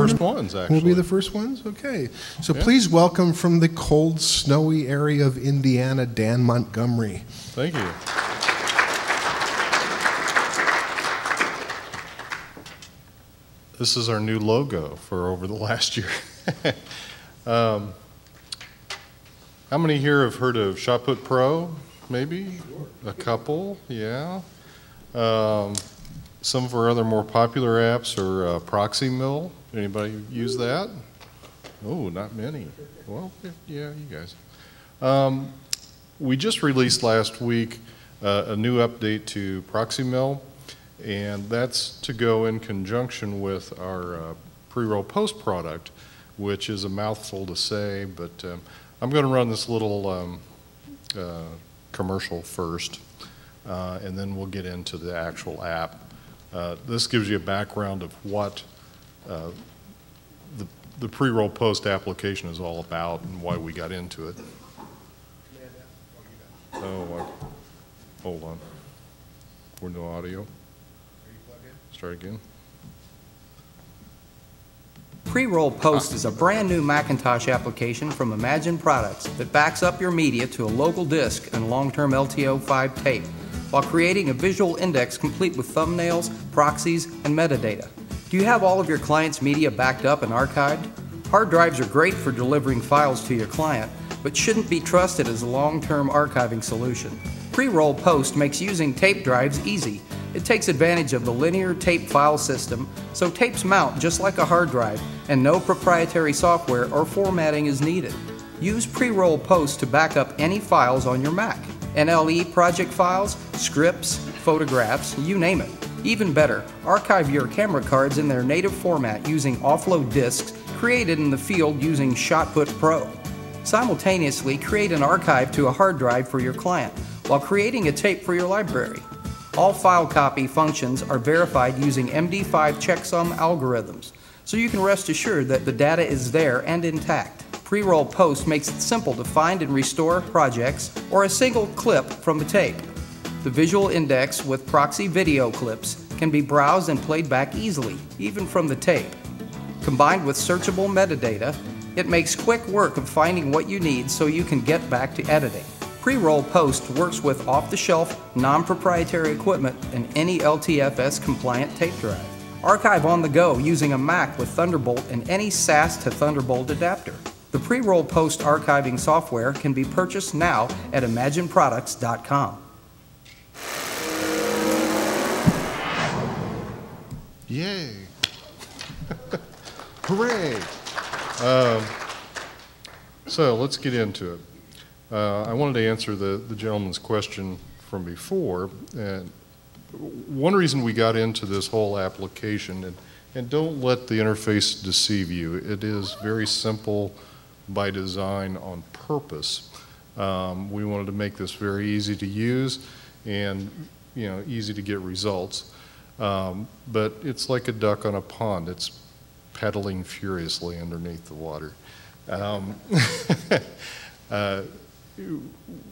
first tournament? ones, We'll be the first ones? Okay. So Yeah. please welcome from the cold, snowy area of Indiana, Dan Montgomery. Thank you. This is our new logo for over the last year. um, how many here have heard of ShotPut Pro? Maybe a couple, yeah. Um, some of our other more popular apps are uh, Proxy Mill. Anybody use that? Oh, not many. Well, yeah, you guys. Um, we just released last week uh, a new update to Proxymill, and that's to go in conjunction with our uh, pre-roll post product, which is a mouthful to say, but um, I'm going to run this little um, uh, commercial first, uh, and then we'll get into the actual app. Uh, This gives you a background of what uh, the the pre-roll post application is all about and why we got into it. Oh, uh, hold on. We're no audio. Start again. Pre-roll post is a brand new Macintosh application from Imagine Products that backs up your media to a local disk and long-term LTO5 tape while creating a visual index complete with thumbnails, proxies, and metadata. Do you have all of your client's media backed up and archived? Hard drives are great for delivering files to your client, but shouldn't be trusted as a long-term archiving solution. Pre-roll post makes using tape drives easy. It takes advantage of the linear tape file system, so tapes mount just like a hard drive, and no proprietary software or formatting is needed. Use pre-roll post to back up any files on your Mac. NLE project files, scripts, photographs, you name it. Even better, archive your camera cards in their native format using offload disks created in the field using ShotPut Pro. Simultaneously, create an archive to a hard drive for your client while creating a tape for your library. All file copy functions are verified using MD5 checksum algorithms, so you can rest assured that the data is there and intact. Pre-roll post makes it simple to find and restore projects or a single clip from the tape. The visual index with proxy video clips can be browsed and played back easily, even from the tape. Combined with searchable metadata, it makes quick work of finding what you need so you can get back to editing. Pre-roll post works with off-the-shelf, non-proprietary equipment and any LTFS compliant tape drive. Archive on the go using a Mac with Thunderbolt and any SAS to Thunderbolt adapter. The pre-roll post archiving software can be purchased now at imagineproducts.com. Yay. Hooray. Um, So let's get into it. Uh, I wanted to answer the, the gentleman's question from before. And one reason we got into this whole application, and, and don't let the interface deceive you. It is very simple by design on purpose. Um, we wanted to make this very easy to use and, you know, easy to get results. Um, but it's like a duck on a pond. It's pedaling furiously underneath the water. Um, uh,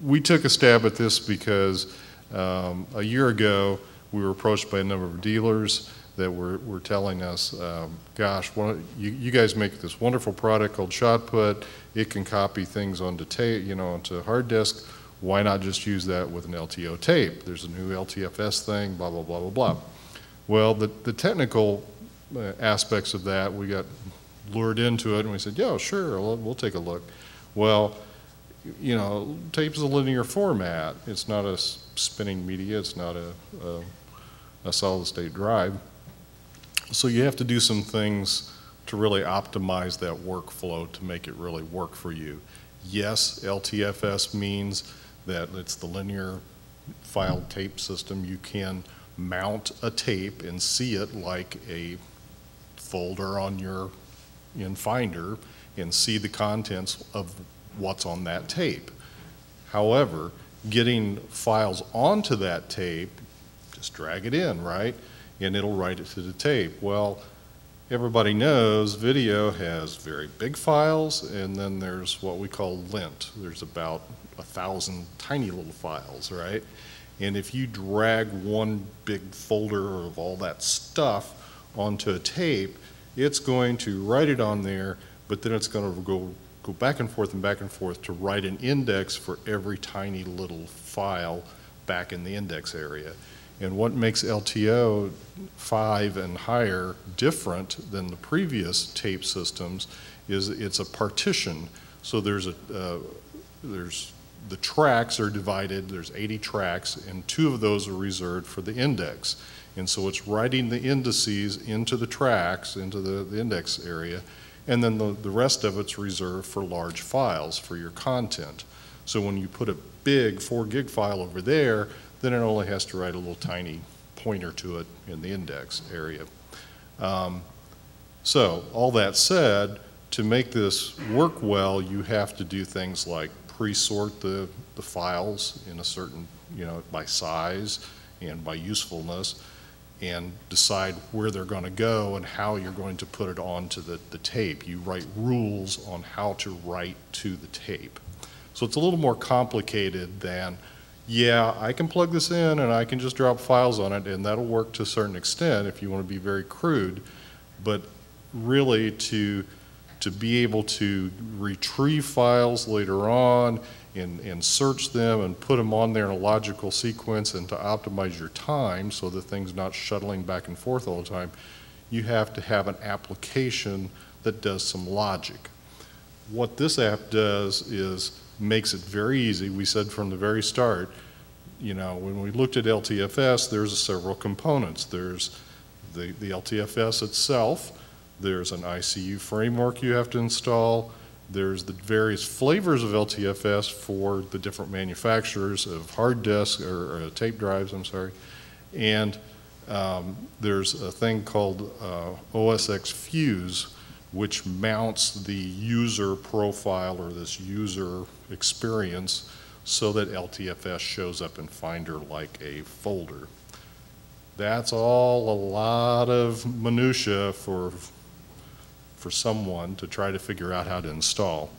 we took a stab at this because um, a year ago we were approached by a number of dealers that were, were telling us, um, gosh, one, you, you guys make this wonderful product called ShotPut. It can copy things onto tape, you know, onto hard disk. Why not just use that with an LTO tape? There's a new LTFS thing, blah, blah, blah, blah, blah. Well, the, the technical uh, aspects of that, we got lured into it and we said, yeah, sure, we'll, we'll take a look. Well, you know, tape's a linear format. It's not a spinning media. It's not a, a, a solid state drive. So you have to do some things to really optimize that workflow to make it really work for you. Yes, LTFS means that it's the linear file tape system. You can mount a tape and see it like a folder on your in Finder and see the contents of what's on that tape. However, getting files onto that tape, just drag it in, right? And it'll write it to the tape. Well, everybody knows video has very big files, and then there's what we call lint. There's about a thousand tiny little files, right? And if you drag one big folder of all that stuff onto a tape, it's going to write it on there, but then it's going to go, go back and forth and back and forth to write an index for every tiny little file back in the index area. And what makes LTO 5 and higher different than the previous tape systems is it's a partition. So there's a, uh, there's, the tracks are divided, there's 80 tracks, and two of those are reserved for the index. And so it's writing the indices into the tracks, into the, the index area, and then the, the rest of it's reserved for large files for your content. So when you put a big four gig file over there, then it only has to write a little tiny pointer to it in the index area. Um, so all that said, to make this work well, you have to do things like pre-sort the, the files in a certain, you know, by size and by usefulness and decide where they're going to go and how you're going to put it onto the, the tape. You write rules on how to write to the tape. So it's a little more complicated than, yeah, I can plug this in and I can just drop files on it and that'll work to a certain extent if you want to be very crude. But really to, to be able to retrieve files later on and, and search them and put them on there in a logical sequence and to optimize your time so the thing's not shuttling back and forth all the time, you have to have an application that does some logic. What this app does is makes it very easy. We said from the very start, you know, when we looked at LTFS, there's several components. There's the, the LTFS itself, there's an ICU framework you have to install, there's the various flavors of LTFS for the different manufacturers of hard disk or, or tape drives, I'm sorry. And um, there's a thing called uh, OSX Fuse, which mounts the user profile or this user experience so that LTFS shows up in Finder like a folder. That's all a lot of minutia for for someone to try to figure out how to install.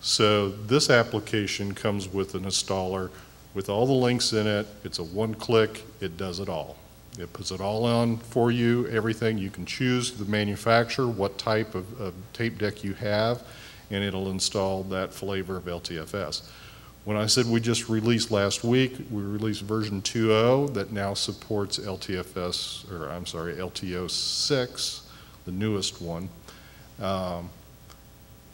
So this application comes with an installer with all the links in it. It's a one click, it does it all. It puts it all on for you, everything. You can choose the manufacturer, what type of, of tape deck you have, and it'll install that flavor of LTFS. When I said we just released last week, we released version 2.0 that now supports LTFS, or I'm sorry, LTO 6, the newest one um,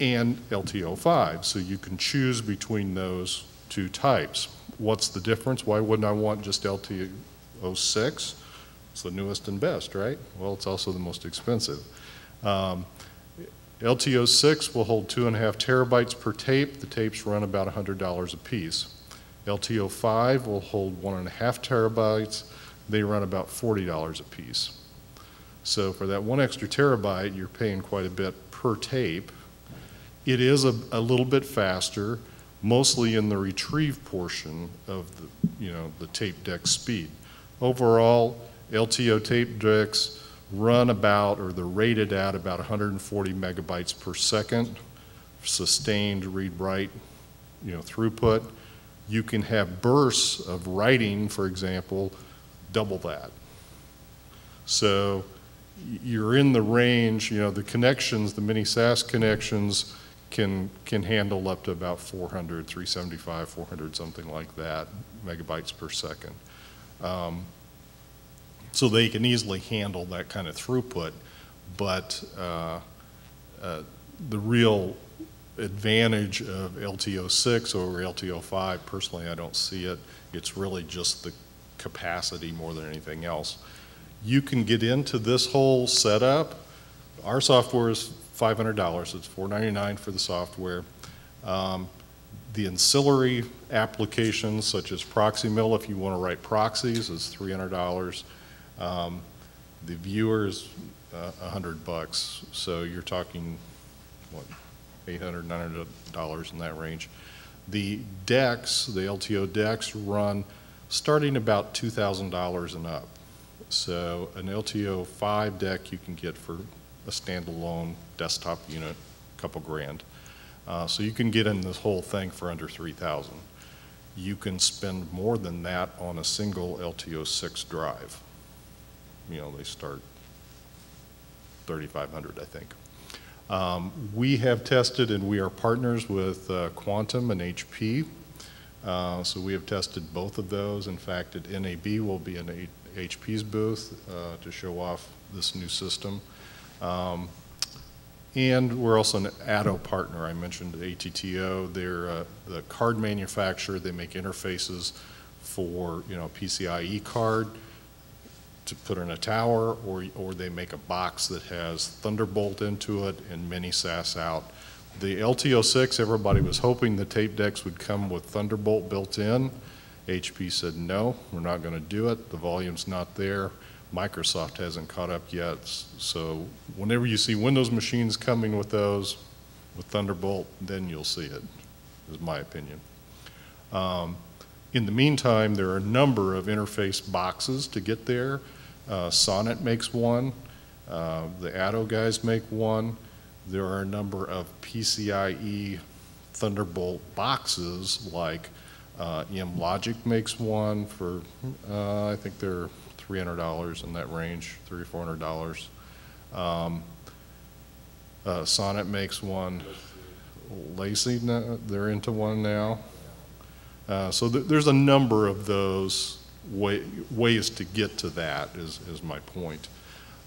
and LTO5. So you can choose between those two types. What's the difference? Why wouldn't I want just LTO6? It's the newest and best, right? Well, it's also the most expensive. Um, LTO6 will hold two and a half terabytes per tape. The tapes run about $100 a piece. LTO5 will hold one and a half terabytes. They run about $40 a piece. So for that one extra terabyte, you're paying quite a bit per tape. It is a, a little bit faster, mostly in the retrieve portion of the, you know, the tape deck speed. Overall, LTO tape decks run about, or they're rated at about 140 megabytes per second, sustained read-write, you know, throughput. You can have bursts of writing, for example, double that. So you're in the range, you know, the connections, the mini SAS connections can, can handle up to about 400, 375, 400, something like that, megabytes per second. Um, so they can easily handle that kind of throughput, but uh, uh, the real advantage of LTO6 over LTO5, personally I don't see it. It's really just the capacity more than anything else you can get into this whole setup. Our software is $500. It's 499 for the software. Um, the ancillary applications such as ProxyMill, if you want to write proxies, is $300. Um, the viewer is uh, 100 bucks, so you're talking, what, 800 $900 in that range. The decks, the LTO decks run starting about $2,000 and up. So an LTO 5 deck you can get for a standalone desktop unit, a couple grand. Uh, so you can get in this whole thing for under 3000 You can spend more than that on a single LTO 6 drive. You know, they start 3,500, I think. Um, We have tested, and we are partners with uh, Quantum and HP. Uh, So we have tested both of those. In fact, at NAB, we'll be in A- HP's booth uh, to show off this new system. Um, And we're also an ATTO partner. I mentioned ATTO. They're uh, the card manufacturer. They make interfaces for, you know, PCIe card to put in a tower, or, or they make a box that has Thunderbolt into it and mini SAS out. The LTO6, everybody was hoping the tape decks would come with Thunderbolt built in. HP said, no, we're not going to do it. The volume's not there. Microsoft hasn't caught up yet. So whenever you see Windows machines coming with those, with Thunderbolt, then you'll see it, is my opinion. Um, In the meantime, there are a number of interface boxes to get there. Uh, Sonnet makes one. Uh, The Atto guys make one. There are a number of PCIe Thunderbolt boxes, like uh, mLogic makes one for, uh, I think they're $300 in that range, three or $400. Um, uh, Sonnet makes one. LaCie, they're into one now. Uh, So th- there's a number of those way- ways to get to that, is, is my point.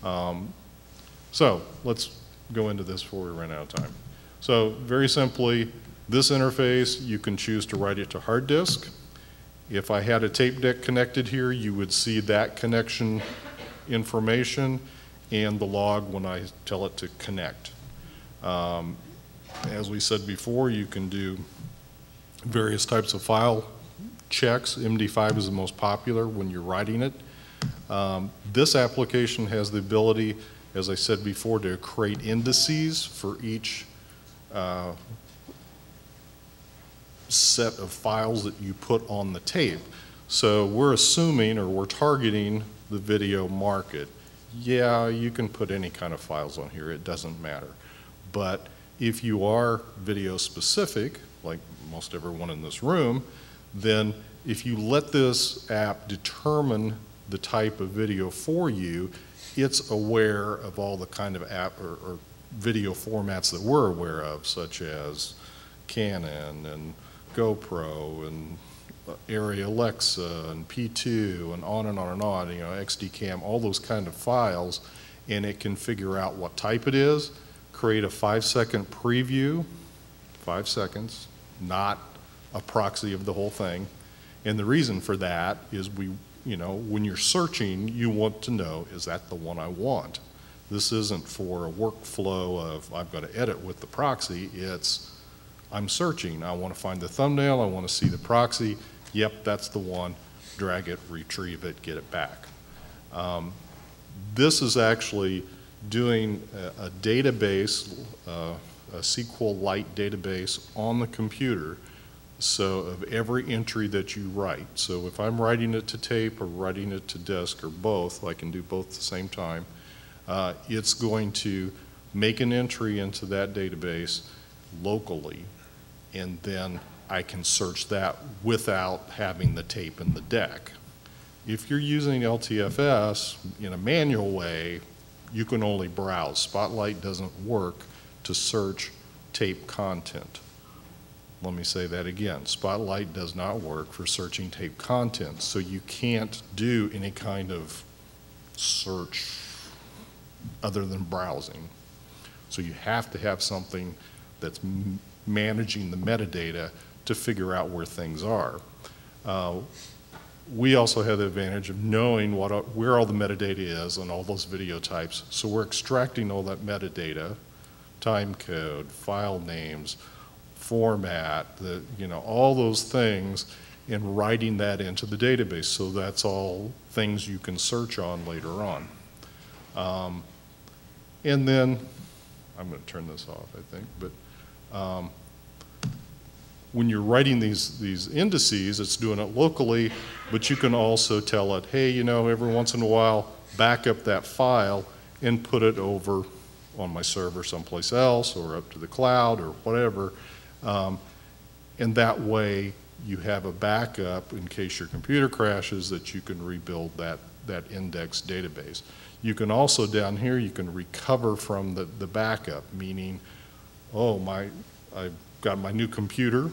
Um, So let's go into this before we run out of time. So very simply, this interface, you can choose to write it to hard disk. If I had a tape deck connected here, you would see that connection information and the log when I tell it to connect. Um, As we said before, you can do various types of file checks. MD5 is the most popular when you're writing it. Um, This application has the ability, as I said before, to create indices for each uh, set of files that you put on the tape. So we're assuming, or we're targeting the video market. Yeah, you can put any kind of files on here, it doesn't matter. But if you are video specific, like most everyone in this room, then if you let this app determine the type of video for you, it's aware of all the kind of app or, or video formats that we're aware of, such as Canon and GoPro and uh, Arri Alexa and P2 and on and on and on, you know, XD-Cam, all those kind of files, and it can figure out what type it is, create a five-second preview, five seconds, not a proxy of the whole thing. And the reason for that is we, you know, when you're searching, you want to know, is that the one I want? This isn't for a workflow of, I've got to edit with the proxy, it's, I'm searching, I want to find the thumbnail, I want to see the proxy, yep, that's the one, drag it, retrieve it, get it back. Um, This is actually doing a, a database, uh, a SQLite database on the computer, so of every entry that you write. So if I'm writing it to tape or writing it to disk or both, I can do both at the same time, uh, it's going to make an entry into that database locally, and then I can search that without having the tape in the deck. If you're using LTFS in a manual way, you can only browse. Spotlight doesn't work to search tape content. Let me say that again. Spotlight does not work for searching tape content, so you can't do any kind of search other than browsing. So you have to have something that's managing the metadata to figure out where things are. Uh, we also have the advantage of knowing what, where all the metadata is on all those video types. So we're extracting all that metadata, time code, file names, format, the, you know, all those things, and writing that into the database. So that's all things you can search on later on. Um, and then, I'm going to turn this off, I think, but um, when you're writing these, these indices, it's doing it locally, but you can also tell it, hey, you know, every once in a while, back up that file and put it over on my server someplace else or up to the cloud or whatever. Um, and that way, you have a backup in case your computer crashes that you can rebuild that, that index database. You can also, down here, you can recover from the, the backup, meaning, oh, my, I've got my new computer,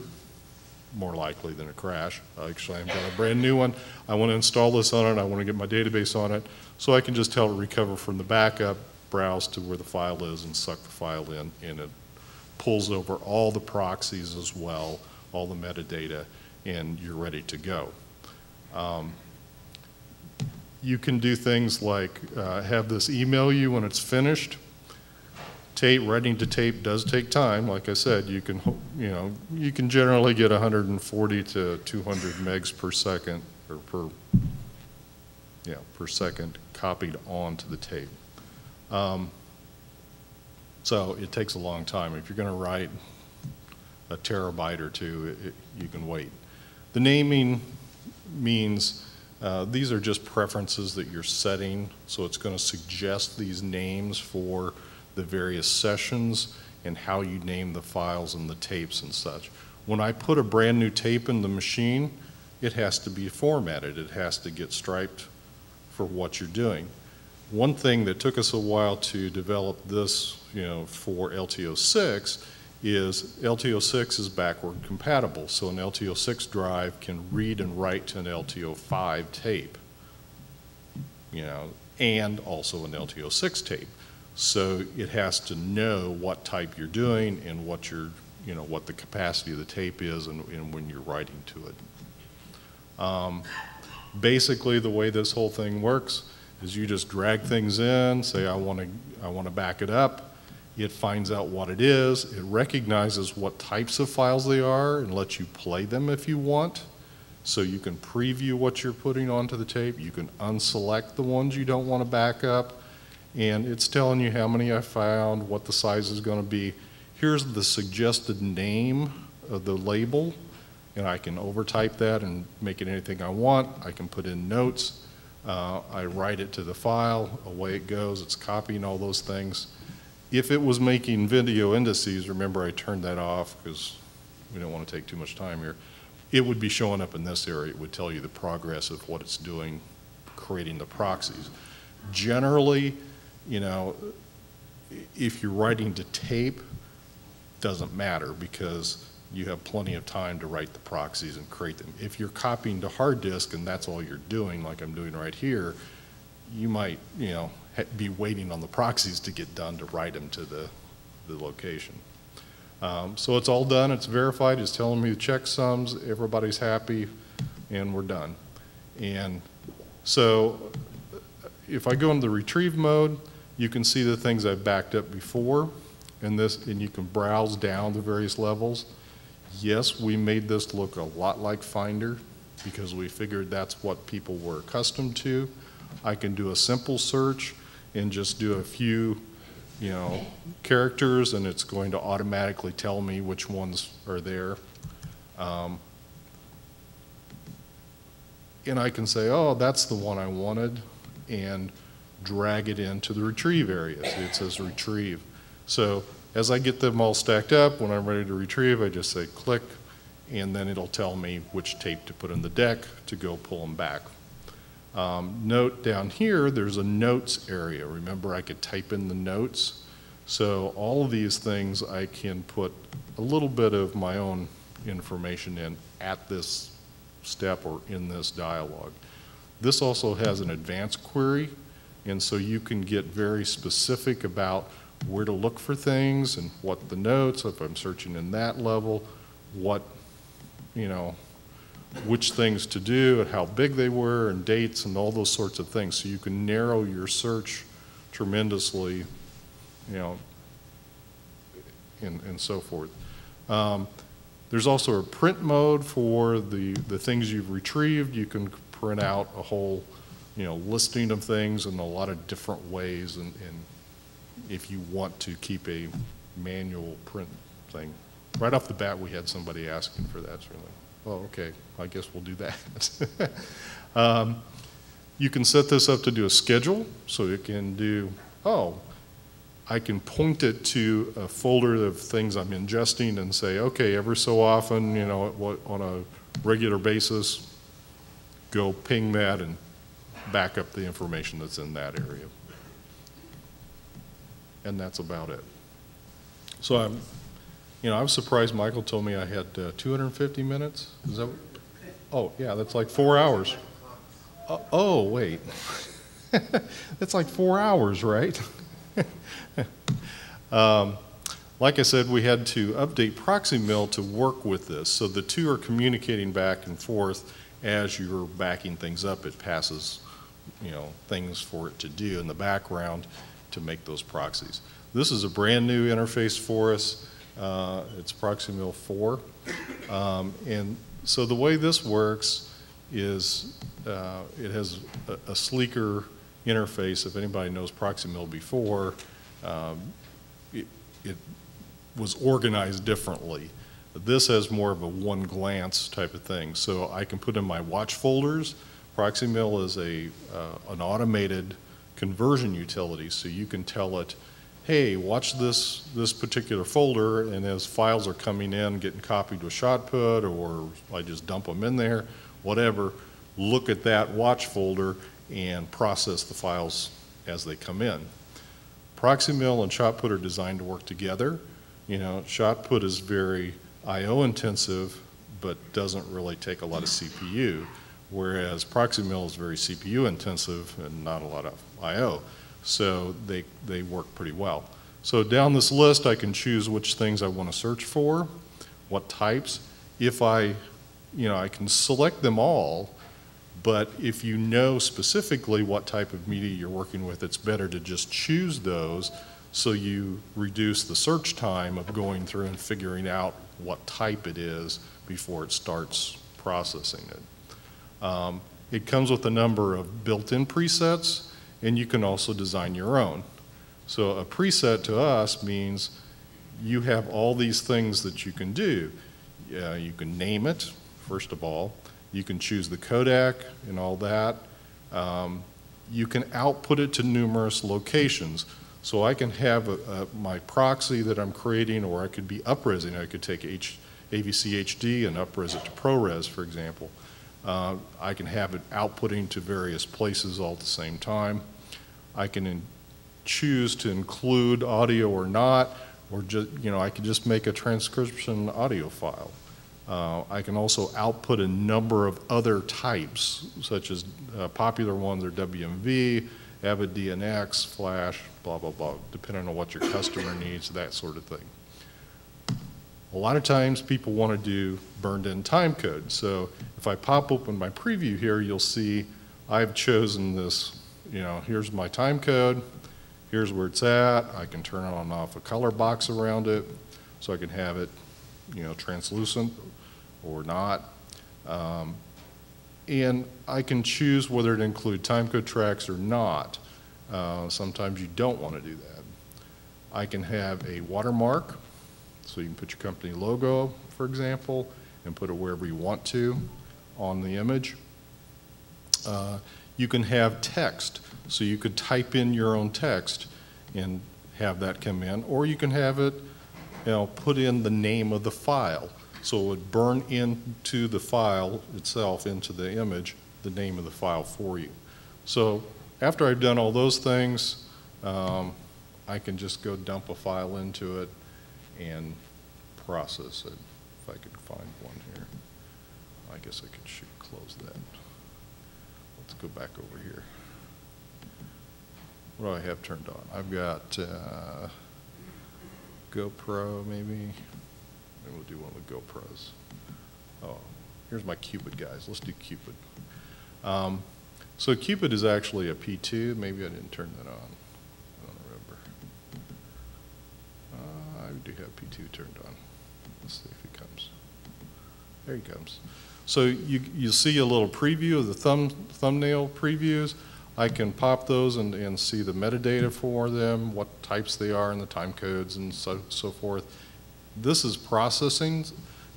more likely than a crash. Actually, I've got a brand new one. I want to install this on it. I want to get my database on it. So I can just tell it recover from the backup, browse to where the file is and suck the file in, and it pulls over all the proxies as well, all the metadata, and you're ready to go. Um, you can do things like uh, have this email you when it's finished. Tape, writing to tape does take time. Like I said, you can, you know, you can generally get 140 to 200 megs per second or per, yeah, per second copied onto the tape. Um, so it takes a long time. If you're going to write a terabyte or two, it, it, you can wait. The naming means uh, these are just preferences that you're setting, so it's going to suggest these names for the various sessions and how you name the files and the tapes and such. When I put a brand new tape in the machine, it has to be formatted. It has to get striped for what you're doing. One thing that took us a while to develop this, you know, for LTO6 is LTO6 is backward compatible, so an LTO6 drive can read and write to an LTO5 tape, you know, and also an LTO6 tape. So it has to know what type you're doing and what your, you know, what the capacity of the tape is and, and when you're writing to it. Um, basically, the way this whole thing works is you just drag things in, say I want to, I want to back it up, it finds out what it is. It recognizes what types of files they are and lets you play them if you want. So you can preview what you're putting onto the tape. You can unselect the ones you don't want to back up. And it's telling you how many I found, what the size is going to be. Here's the suggested name of the label. And I can overtype that and make it anything I want. I can put in notes. Uh, I write it to the file. Away it goes. It's copying all those things. If it was making video indices, remember I turned that off because we don't want to take too much time here. It would be showing up in this area. It would tell you the progress of what it's doing, creating the proxies. Generally, you know, if you're writing to tape, doesn't matter because you have plenty of time to write the proxies and create them. If you're copying to hard disk and that's all you're doing, like I'm doing right here, you might, you know, be waiting on the proxies to get done to write them to the, the location. Um, so it's all done, it's verified, it's telling me the checksums, everybody's happy, and we're done. And so if I go into the retrieve mode, you can see the things I've backed up before, and this, and you can browse down the various levels. Yes, we made this look a lot like Finder because we figured that's what people were accustomed to. I can do a simple search and just do a few, you know, characters, and it's going to automatically tell me which ones are there. Um, and I can say, oh, that's the one I wanted, and drag it into the retrieve area. It says retrieve. So as I get them all stacked up, when I'm ready to retrieve, I just say click, and then it'll tell me which tape to put in the deck to go pull them back. Um, note down here, there's a notes area. Remember, I could type in the notes. So all of these things, I can put a little bit of my own information in at this step or in this dialog. This also has an advanced query, and so you can get very specific about where to look for things and what the notes, if I'm searching in that level, what, you know, which things to do and how big they were and dates and all those sorts of things. So you can narrow your search tremendously, you know, and, and so forth. Um, there's also a print mode for the, the things you've retrieved. You can print out a whole, you know, listing of things in a lot of different ways and, and if you want to keep a manual print thing. Right off the bat, we had somebody asking for that, certainly oh, okay, I guess we'll do that. um, you can set this up to do a schedule, so it can do, oh, I can point it to a folder of things I'm ingesting and say, okay, every so often, you know, on a regular basis, go ping that and back up the information that's in that area. And that's about it. So I'm, you know, I was surprised Michael told me I had uh, 250 minutes. Is that, oh, yeah, that's like four hours. Oh, Oh, wait. That's like four hours, right? Um, Like I said, we had to update ProxyMill to work with this, so the two are communicating back and forth as you're backing things up. It passes, you know, things for it to do in the background to make those proxies. This is a brand-new interface for us. Uh, It's ProxyMill 4. Um, And so the way this works is uh, it has a- a sleeker interface. If anybody knows ProxyMill before, um, it it was organized differently. This has more of a one-glance type of thing. So I can put in my watch folders. ProxyMill is a, uh, an automated conversion utility, so you can tell it, hey, watch this, this particular folder, and as files are coming in, getting copied to a shot put, or I just dump them in there, whatever, look at that watch folder and process the files as they come in. ProxyMill and shotput are designed to work together. You know, shot put is very I/O intensive, but doesn't really take a lot of CPU, whereas ProxyMill is very CPU intensive and not a lot of I/O. So they, they work pretty well. So down this list, I can choose which things I want to search for, what types. If I, you know, I can select them all, but if you know specifically what type of media you're working with, it's better to just choose those so you reduce the search time of going through and figuring out what type it is before it starts processing it. Um, It comes with a number of built-in presets, and you can also design your own. So a preset to us means you have all these things that you can do. Uh, You can name it, first of all. You can choose the codec and all that. Um, You can output it to numerous locations. So I can have a- a- my proxy that I'm creating, or I could be upresing. I could take H- AVC HD and upres it to ProRes, for example. Uh, I can have it outputting to various places all at the same time. I can choose to include audio or not, or just, you know, I could just make a transcription audio file. Uh, I can also output a number of other types, such as uh, popular ones are WMV, Avid DNX, Flash, blah, blah, blah, depending on what your customer needs, that sort of thing. A lot of times, people want to do burned-in timecode. So if I pop open my preview here, you'll see I've chosen this, you know, here's my timecode, here's where it's at. I can turn on and off a color box around it, so I can have it, you know, translucent or not. Um, And I can choose whether to include timecode tracks or not. Uh, Sometimes you don't want to do that. I can have a watermark, so you can put your company logo, for example, and put it wherever you want to on the image. Uh, You can have text, so you could type in your own text and have that come in, or you can have it, you know, put in the name of the file. So it would burn into the file itself, into the image, the name of the file for you. So after I've done all those things, um, I can just go dump a file into it and process it, if I could find one here. I guess I could shoot, close that. Let's go back over here. What do I have turned on? I've got uh, GoPro, maybe. Maybe we'll do one with GoPros. Oh, here's my Cupid, guys. Let's do Cupid. Um, So Cupid is actually a P2. Maybe I didn't turn that on. I don't remember. Uh, I do have P2 turned on. Let's see if he comes. There he comes. So you, you see a little preview of the thumb, thumbnail previews. I can pop those and, and see the metadata for them, what types they are and the time codes and so, so forth. This is processing.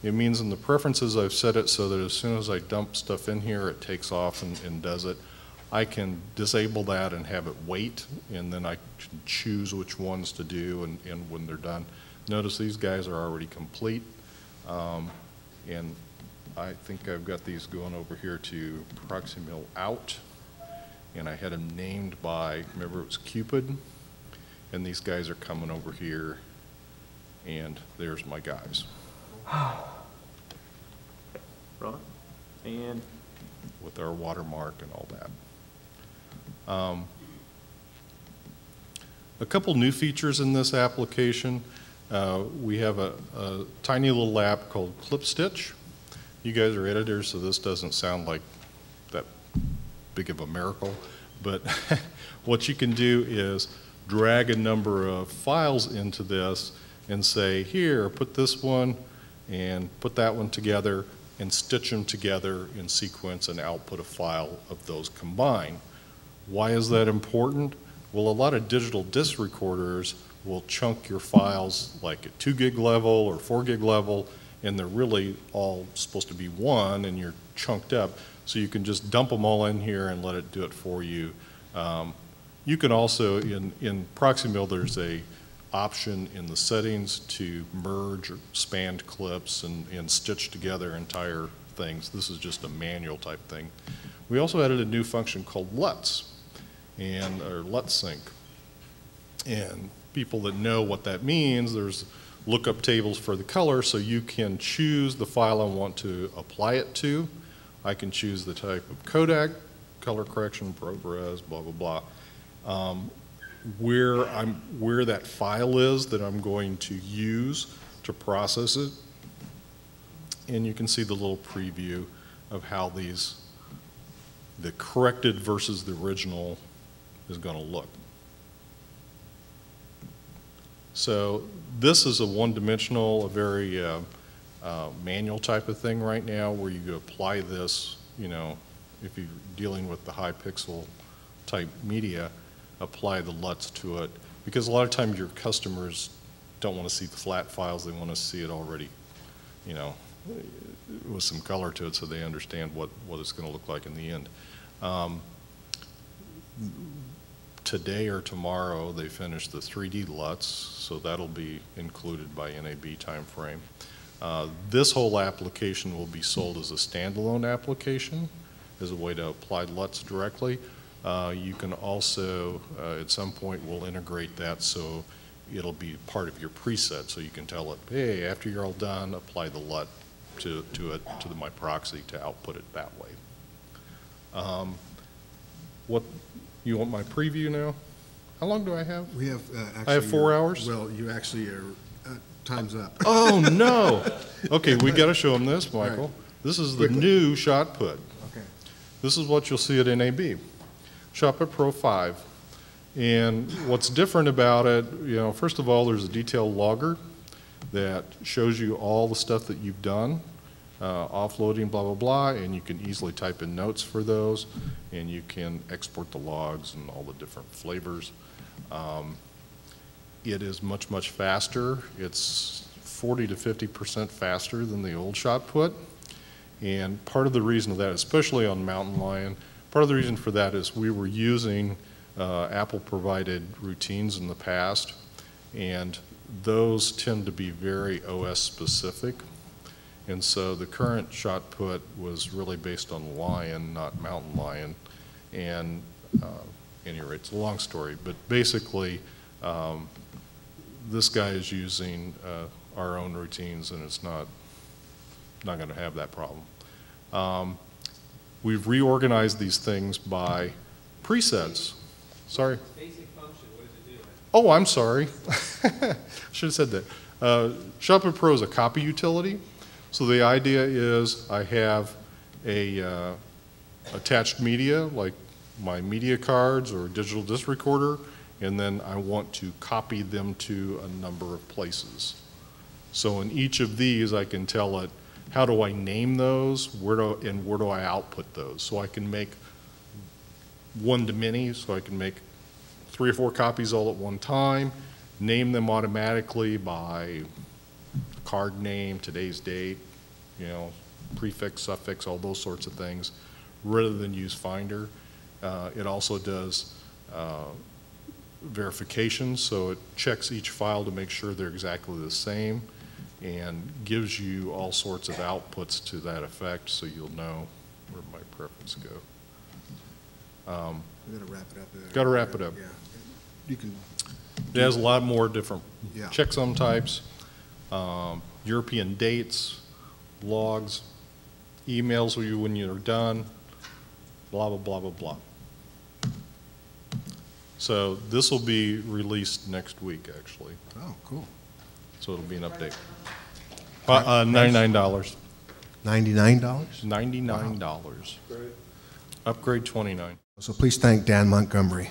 It means in the preferences, I've set it so that as soon as I dump stuff in here, it takes off and, and does it. I can disable that and have it wait, and then I can choose which ones to do and, and when they're done. Notice these guys are already complete. Um, and I think I've got these going over here to ProxyMill out. and I had them named by, remember it was Cupid? And these guys are coming over here, and there's my guys Right. And with our watermark and all that. Um, A couple new features in this application. Uh, We have a a tiny little app called Clip Stitch. You guys are editors, so this doesn't sound like that big of a miracle, but what you can do is drag a number of files into this and say, here, put this one and put that one together and stitch them together in sequence and output a file of those combined. Why is that important? Well, a lot of digital disc recorders will chunk your files like at two gig level or four gig level, and they're really all supposed to be one, and you're chunked up. So you can just dump them all in here and let it do it for you. Um, you can also, in, in ProxyMill, there's a option in the settings to merge or spanned clips and, and stitch together entire things. This is just a manual type thing. We also added a new function called LUTs, and, or LUT sync. And people that know what that means, there's lookup tables for the color, so you can choose the file I want to apply it to. I can choose the type of codec, color correction, ProRes, blah, blah, blah. Um, where I'm, where that file is that I'm going to use to process it. And you can see the little preview of how these, the corrected versus the original is going to look. So this is a one-dimensional, a very uh, uh, manual type of thing right now, where you apply this, you know, if you're dealing with the high pixel type media, apply the LUTs to it. Because a lot of times your customers don't want to see the flat files, they want to see it already, you know, with some color to it so they understand what, what it's going to look like in the end. Um, today or tomorrow, they finish the 3D LUTs, so that'll be included by NAB timeframe. Uh, This whole application will be sold as a standalone application, as a way to apply LUTs directly. Uh, You can also, uh, at some point, we'll integrate that so it'll be part of your preset, so you can tell it, hey, after you're all done, apply the LUT to, to it, to the my proxy to output it that way. Um, What, you want my preview now? How long do I have? We have, uh, actually. I have four hours? Well, you actually are, uh, time's up. Oh, no. Okay, we got to show them this, Michael. Right. This is the Quickly. new shot put. Okay. This is what you'll see at NAB. Shotput Pro 5. And what's different about it, you know, first of all, there's a detailed logger that shows you all the stuff that you've done, uh, offloading, blah, blah, blah, and you can easily type in notes for those, and you can export the logs and all the different flavors. Um, It is much, much faster. It's 40 to 50% faster than the old shot put. And part of the reason of that, especially on Mountain Lion, part of the reason for that is we were using uh, Apple-provided routines in the past, and those tend to be very OS-specific. And so the current shot put was really based on Lion, not Mountain Lion. And uh, anyway, it's a long story, but basically, um, this guy is using uh, our own routines, and it's not, not going to have that problem. Um, We've reorganized these things by presets. Sorry? Basic function, what does it do? Oh, I'm sorry. I should have said that. Uh, ShotPut Pro is a copy utility. So the idea is I have a uh, attached media, like my media cards or digital disc recorder, and then I want to copy them to a number of places. So in each of these, I can tell it, how do I name those, where do, and where do I output those? So I can make one to many, so I can make three or four copies all at one time, name them automatically by card name, today's date, you know, prefix, suffix, all those sorts of things, rather than use Finder. Uh, It also does uh, verification, so it checks each file to make sure they're exactly the same and gives you all sorts of outputs to that effect, so you'll know where my preference go. We gotta wrap it up. there. Gotta wrap it up. Yeah. You can, It has a lot more different Yeah. checksum types, um, European dates, logs, emails you when you're done, blah, blah, blah, blah, blah. So this will be released next week, actually. oh, cool. So it'll be an update. Uh, uh, ninety-nine dollars. Ninety-nine dollars? Ninety-nine dollars. Upgrade twenty-nine. So please thank Dan Montgomery.